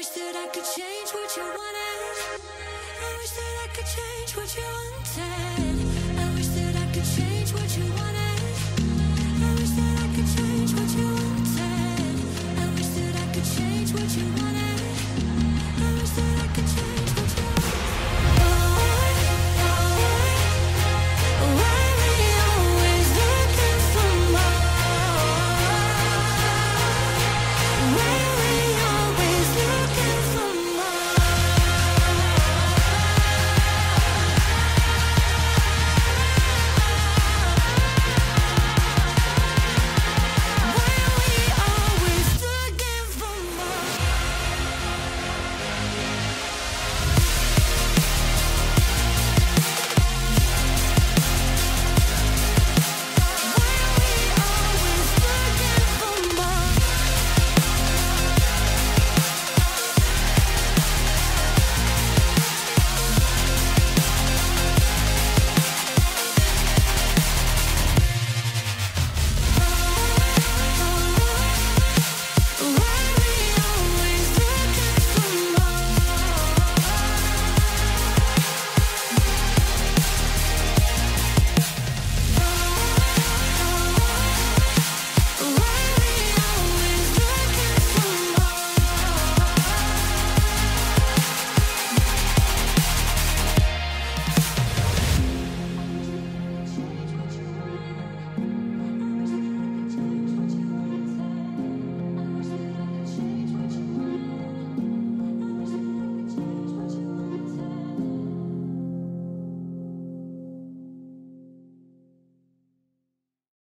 wish that I could change what you wanted. I wish that I could change what you wanted. I wish that I could change what you wanted.